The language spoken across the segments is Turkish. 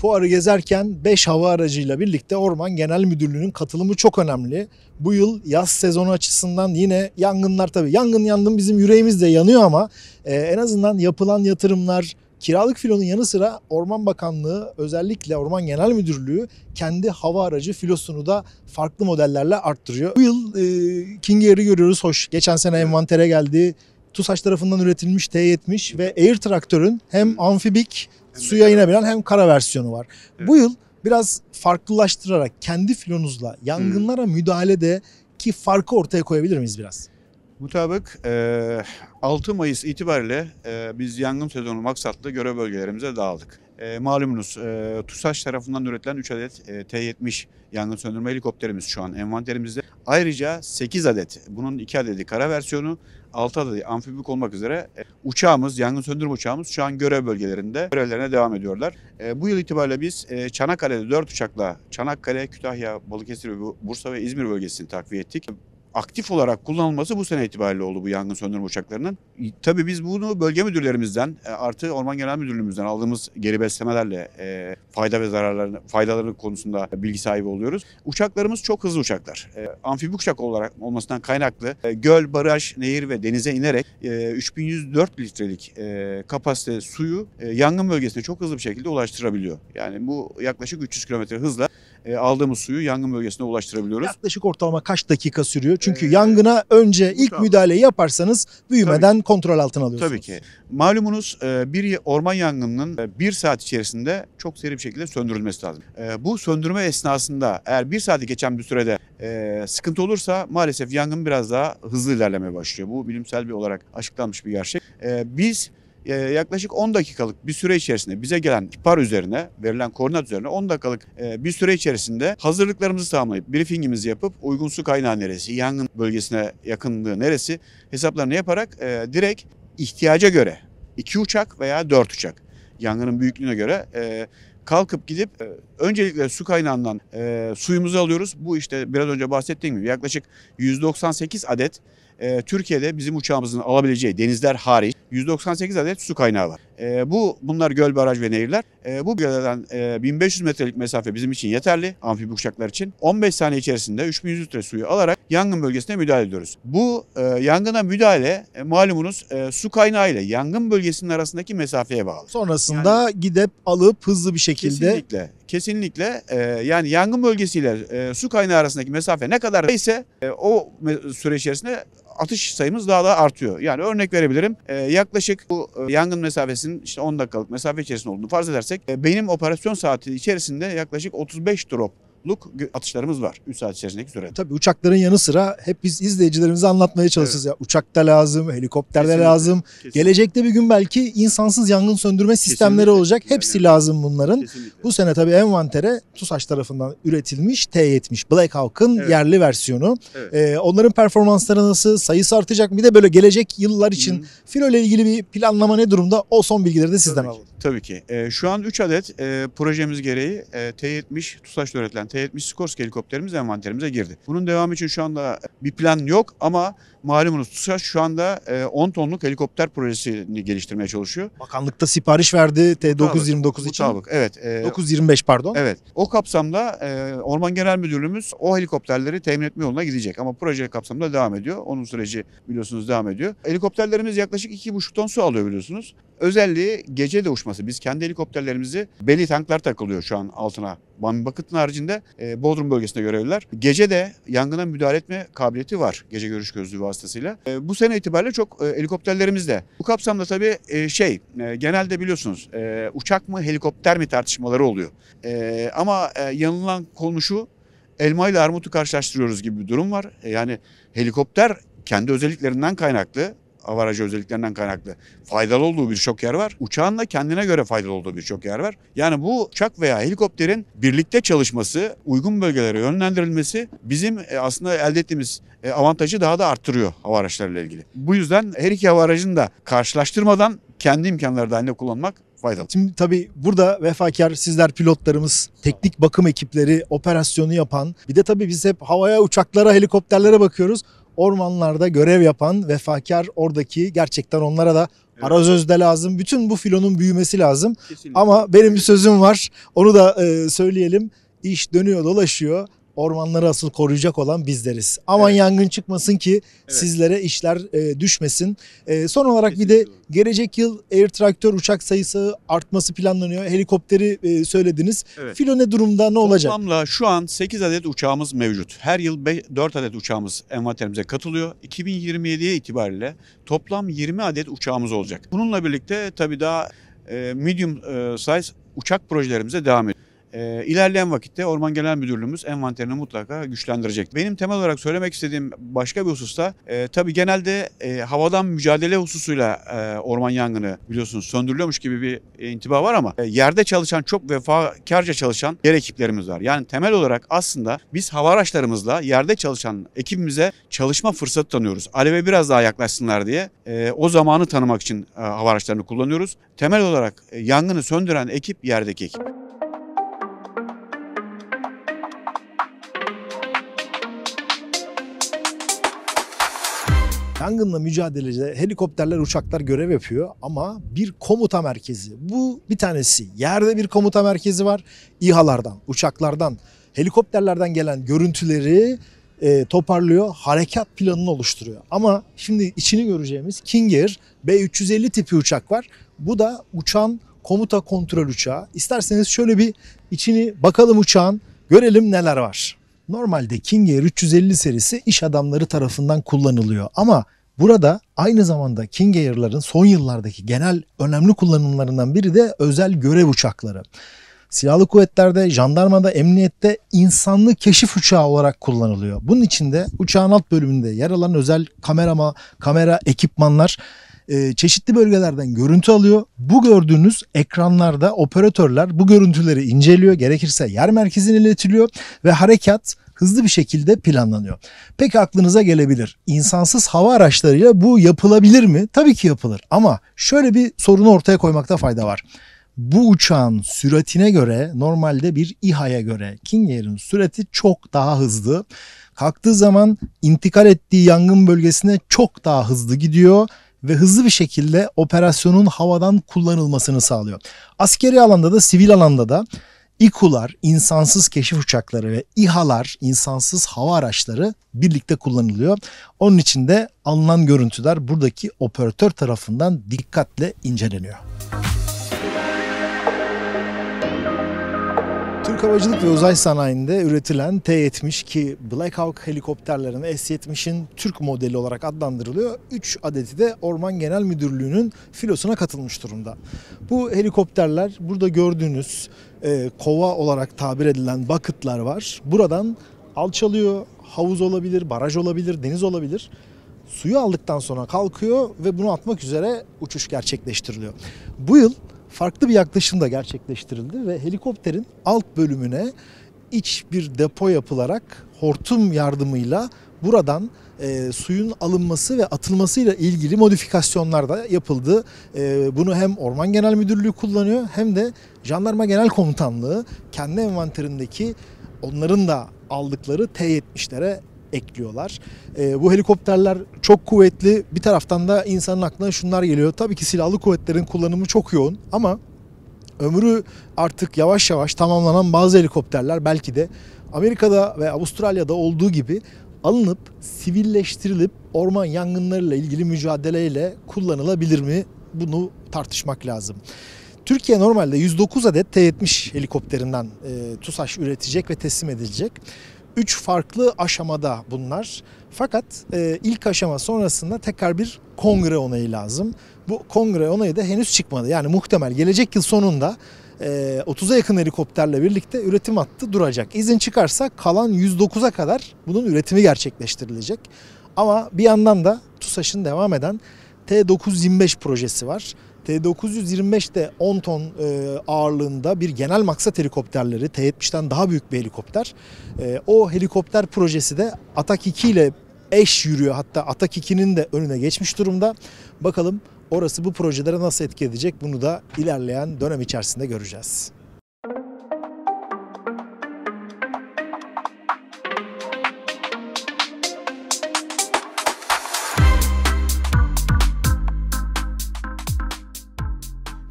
fuarı gezerken 5 hava aracıyla birlikte Orman Genel Müdürlüğü'nün katılımı çok önemli. Bu yıl yaz sezonu açısından yine yangınlar tabii yangın yandım bizim yüreğimiz de yanıyor ama e, en azından yapılan yatırımlar kiralık filonun yanı sıra Orman Bakanlığı özellikle Orman Genel Müdürlüğü kendi hava aracı filosunu da farklı modellerle arttırıyor. Bu yıl e, King Air'i görüyoruz hoş. Geçen sene envantere geldi. TUSAŞ tarafından üretilmiş T70 ve Air Traktör'ün hem amfibik suya inebilen hem kara versiyonu var. Evet. Bu yıl biraz farklılaştırarak kendi filonuzla yangınlara müdahalede ki farkı ortaya koyabilir miyiz biraz? Mutabık e, 6 Mayıs itibariyle e, biz yangın sezonu maksatlı görev bölgelerimize dağıldık. E, malumunuz e, TUSAŞ tarafından üretilen 3 adet e, T-70 yangın söndürme helikopterimiz şu an envanterimizde. Ayrıca 8 adet, bunun 2 adedi kara versiyonu, 6 adedi amfibik olmak üzere e, uçağımız, yangın söndürme uçağımız şu an görev bölgelerinde görevlerine devam ediyorlar. E, bu yıl itibariyle biz e, Çanakkale'de 4 uçakla Çanakkale, Kütahya, Balıkesir, Bursa ve İzmir bölgesini takviye ettik aktif olarak kullanılması bu sene itibariyle oldu bu yangın söndürme uçaklarının. Tabii biz bunu bölge müdürlerimizden e, artı Orman Genel Müdürlüğümüzden aldığımız geri beslemelerle e, fayda ve zararlarını, faydaları konusunda bilgi sahibi oluyoruz. Uçaklarımız çok hızlı uçaklar. E, amfibi uçak olarak olmasından kaynaklı e, göl, baraj, nehir ve denize inerek e, 3104 litrelik kapasite suyu yangın bölgesine çok hızlı bir şekilde ulaştırabiliyor. Yani bu yaklaşık 300 kilometre hızla e, aldığımız suyu yangın bölgesine ulaştırabiliyoruz. Yaklaşık ortalama kaç dakika sürüyor? Çünkü Ee, yangına önce ilk tabii. müdahaleyi yaparsanız büyümeden kontrol altına alıyorsunuz. Tabii ki. Malumunuz e, bir orman yangınının e, bir saat içerisinde çok seri bir şekilde söndürülmesi lazım. E, Bu söndürme esnasında eğer bir saati geçen bir sürede e, sıkıntı olursa maalesef yangın biraz daha hızlı ilerlemeye başlıyor. Bu bilimsel bir olarak açıklanmış bir gerçek. E, Biz yaklaşık 10 dakikalık bir süre içerisinde bize gelen ihbar üzerine verilen koordinat üzerine 10 dakikalık e, bir süre içerisinde hazırlıklarımızı tamamlayıp briefingimizi yapıp uygun su kaynağı neresi, yangın bölgesine yakınlığı neresi hesaplarını yaparak e, direkt ihtiyaca göre iki uçak veya dört uçak yangının büyüklüğüne göre e, kalkıp gidip öncelikle su kaynağından suyumuzu alıyoruz. Bu işte biraz önce bahsettiğim gibi yaklaşık 198 adet e, Türkiye'de bizim uçağımızın alabileceği denizler hariç 198 adet su kaynağı var. E, bu bunlar göl, baraj ve nehirler. E, bu bölgeden e, 1500 metrelik mesafe bizim için yeterli amfibi uçaklar için. 15 saniye içerisinde 3100 litre suyu alarak yangın bölgesine müdahale ediyoruz. Bu e, yangına müdahale e, malumunuz e, su kaynağı ile yangın bölgesinin arasındaki mesafeye bağlı. Sonrasında gidip alıp hızlı bir şekilde Kesinlikle. Kesinlikle e, yani yangın bölgesiyle e, su kaynağı arasındaki mesafe ne kadar ise e, o süre içerisinde atış sayımız daha da artıyor. Yani örnek verebilirim. E, yaklaşık bu e, yangın mesafesinin işte 10 dakikalık mesafe içerisinde olduğunu farz edersek e, benim operasyon saati içerisinde yaklaşık 35 drop'luk gö- atışlarımız var 3 saat içerisindeki sürede. tabii uçakların yanı sıra hep biz izleyicilerimize anlatmaya çalışıyoruz. Ya, uçakta lazım, helikopterde Kesinlikle. lazım. Kesinlikle. Gelecekte bir gün belki insansız yangın söndürme sistemleri Kesinlikle. olacak. Yani- Hepsi lazım bunların. Kesinlikle. Bu sene tabii envantere TUSAŞ tarafından üretilmiş T70 Black Hawk'ın Evet. yerli versiyonu. Evet. Ee, onların performansları nasıl? Sayısı artacak mı? Bir de böyle gelecek yıllar için Hı. filo ile ilgili bir planlama ne durumda? O son bilgileri de sizden Tabii alalım. ki. Tabii ki. Ee, şu an 3 adet e, projemiz gereği e, T-70 TUSAŞ'ta üretilen T-70 Skorsky helikopterimiz envanterimize girdi. Bunun devamı için şu anda bir plan yok ama malumunuz TUSAŞ şu anda e, 10 tonluk helikopter projesini geliştirmeye çalışıyor. Bakanlıkta sipariş verdi T929 için. Mutabık, evet. e, 925 pardon. Evet. O kapsamda e, Orman Genel Müdürlüğümüz o helikopterleri temin etme yoluna gidecek. Ama proje kapsamında devam ediyor. Onun süreci biliyorsunuz devam ediyor. Helikopterlerimiz yaklaşık 2,5 ton su alıyor biliyorsunuz. Özelliği gece de uçması. Biz kendi helikopterlerimizi belli tanklar takılıyor şu an altına. Bambi Bakıt'ın haricinde e, Bodrum bölgesinde görevliler. Gece de yangına müdahale etme kabiliyeti var gece görüş gözlüğü vasıtasıyla. E, bu sene itibariyle çok e, helikopterlerimiz de. Bu kapsamda tabii e, şey e, genelde biliyorsunuz e, uçak mı helikopter mi tartışmaları oluyor. E, ama e, yanılan konu şu elma ile armutu karşılaştırıyoruz gibi bir durum var. E, yani helikopter kendi özelliklerinden kaynaklı hava aracı özelliklerinden kaynaklı faydalı olduğu birçok yer var. Uçağın da kendine göre faydalı olduğu birçok yer var. Yani bu uçak veya helikopterin birlikte çalışması, uygun bölgelere yönlendirilmesi bizim e, aslında elde ettiğimiz e, avantajı daha da arttırıyor hava araçlarıyla ilgili. Bu yüzden her iki hava aracını da karşılaştırmadan kendi imkanları dahilinde kullanmak faydalı. Şimdi tabii burada vefakar sizler pilotlarımız, teknik bakım ekipleri, operasyonu yapan, bir de tabii biz hep havaya, uçaklara, helikopterlere bakıyoruz. Ormanlarda görev yapan vefakar oradaki gerçekten onlara da Evet. Arazöz de lazım. Bütün bu filonun büyümesi lazım. Kesinlikle. Ama benim bir sözüm var. Onu da e, söyleyelim. İş dönüyor dolaşıyor. Ormanları asıl koruyacak olan bizleriz. Aman Evet. yangın çıkmasın ki Evet. sizlere işler e, düşmesin. E, son olarak bir de Kesinlikle gelecek yıl Air Traktör uçak sayısı artması planlanıyor. Helikopteri e, söylediniz. Evet. Filo ne durumda ne olacak? Toplamla şu an 8 adet uçağımız mevcut. Her yıl 4 adet uçağımız envanterimize katılıyor. 2027'ye itibariyle toplam 20 adet uçağımız olacak. Bununla birlikte tabii daha e, medium e, size uçak projelerimize devam ediyor. E, ilerleyen vakitte Orman Genel Müdürlüğümüz envanterini mutlaka güçlendirecek. Benim temel olarak söylemek istediğim başka bir hususta e, tabii genelde e, havadan mücadele hususuyla e, orman yangını biliyorsunuz söndürülüyormuş gibi bir intiba var ama e, yerde çalışan çok vefakarca çalışan yer ekiplerimiz var. Yani temel olarak aslında biz hava araçlarımızla yerde çalışan ekibimize çalışma fırsatı tanıyoruz. Aleve biraz daha yaklaşsınlar diye e, o zamanı tanımak için e, hava araçlarını kullanıyoruz. Temel olarak e, yangını söndüren ekip yerdeki ekip. Yangınla mücadelede helikopterler, uçaklar görev yapıyor ama bir komuta merkezi. Bu bir tanesi. Yerde bir komuta merkezi var. İHA'lardan, uçaklardan, helikopterlerden gelen görüntüleri e, toparlıyor, harekat planını oluşturuyor. Ama şimdi içini göreceğimiz King Air B350 tipi uçak var. Bu da uçağın komuta kontrol uçağı. İsterseniz şöyle bir içini bakalım uçağın, görelim neler var. Normalde King Air 350 serisi iş adamları tarafından kullanılıyor ama burada aynı zamanda King Air'ların son yıllardaki genel önemli kullanımlarından biri de özel görev uçakları. Silahlı kuvvetlerde, jandarmada, emniyette insanlı keşif uçağı olarak kullanılıyor. Bunun içinde uçağın alt bölümünde yer alan özel kamerama, kamera ekipmanlar e, çeşitli bölgelerden görüntü alıyor. Bu gördüğünüz ekranlarda operatörler bu görüntüleri inceliyor. Gerekirse yer merkezine iletiliyor ve harekat hızlı bir şekilde planlanıyor. Peki aklınıza gelebilir. İnsansız hava araçlarıyla bu yapılabilir mi? Tabii ki yapılır ama şöyle bir sorunu ortaya koymakta fayda var. Bu uçağın süratine göre normalde bir İHA'ya göre King Air'in sürati çok daha hızlı. Kalktığı zaman intikal ettiği yangın bölgesine çok daha hızlı gidiyor ve hızlı bir şekilde operasyonun havadan kullanılmasını sağlıyor. Askeri alanda da sivil alanda da İKU'lar, insansız keşif uçakları ve İHA'lar, insansız hava araçları birlikte kullanılıyor. Onun için de alınan görüntüler buradaki operatör tarafından dikkatle inceleniyor. Türk Havacılık ve Uzay Sanayi'nde üretilen T-70 ki Black Hawk helikopterlerin S-70'in Türk modeli olarak adlandırılıyor. 3 adeti de Orman Genel Müdürlüğü'nün filosuna katılmış durumda. Bu helikopterler burada gördüğünüz e, kova olarak tabir edilen bucket'lar var. Buradan alçalıyor, havuz olabilir, baraj olabilir, deniz olabilir. Suyu aldıktan sonra kalkıyor ve bunu atmak üzere uçuş gerçekleştiriliyor. Bu yıl farklı bir yaklaşımda gerçekleştirildi ve helikopterin alt bölümüne iç bir depo yapılarak hortum yardımıyla buradan e, suyun alınması ve atılmasıyla ilgili modifikasyonlar da yapıldı. E, bunu hem Orman Genel Müdürlüğü kullanıyor hem de Jandarma Genel Komutanlığı kendi envanterindeki onların da aldıkları T-70'lere ekliyorlar. E, bu helikopterler çok kuvvetli. Bir taraftan da insanın aklına şunlar geliyor. Tabii ki silahlı kuvvetlerin kullanımı çok yoğun ama ömrü artık yavaş yavaş tamamlanan bazı helikopterler belki de Amerika'da ve Avustralya'da olduğu gibi alınıp sivilleştirilip orman yangınlarıyla ilgili mücadeleyle kullanılabilir mi? Bunu tartışmak lazım. Türkiye normalde 109 adet T-70 helikopterinden e, TUSAŞ üretecek ve teslim edilecek. 3 farklı aşamada bunlar. Fakat e, ilk aşama sonrasında tekrar bir kongre onayı lazım. Bu kongre onayı da henüz çıkmadı. Yani muhtemel gelecek yıl sonunda e, 30'a yakın helikopterle birlikte üretim hattı duracak. İzin çıkarsa kalan 109'a kadar bunun üretimi gerçekleştirilecek. Ama bir yandan da TUSAŞ'ın devam eden T925 projesi var. T925 de 10 ton e, ağırlığında bir genel maksat helikopterleri, T70'ten daha büyük bir helikopter. E, o helikopter projesi de Atak 2 ile eş yürüyor. Hatta Atak 2'nin de önüne geçmiş durumda. Bakalım orası bu projelere nasıl etki edecek bunu da ilerleyen dönem içerisinde göreceğiz.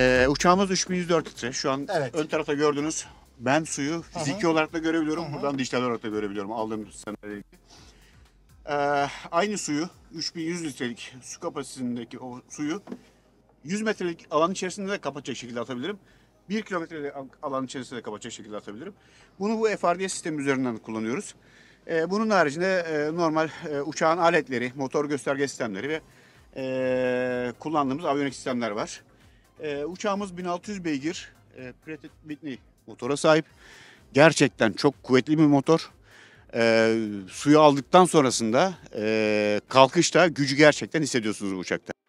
Ee, uçağımız 3104 litre. Şu an Evet. ön tarafta gördünüz. Ben suyu fiziki olarak da görebiliyorum. Buradan dijital olarak da görebiliyorum aldığım senelerle Ee, aynı suyu 3100 litrelik su kapasitesindeki o suyu 100 metrelik alan içerisinde de kapatacak şekilde atabilirim. 1 kilometrelik alan içerisinde de kapatacak şekilde atabilirim. Bunu bu FRDS sistemi üzerinden kullanıyoruz. Ee, bunun haricinde e, normal e, uçağın aletleri, motor gösterge sistemleri ve e, kullandığımız aviyonik sistemler var. E, uçağımız 1600 beygir e, Pratt Whitney motora sahip. Gerçekten çok kuvvetli bir motor. E, suyu aldıktan sonrasında e, kalkışta gücü gerçekten hissediyorsunuz bu uçakta.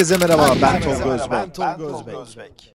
Herkese merhaba. Ben Tolga Özbek. Ben Tolga Özbek.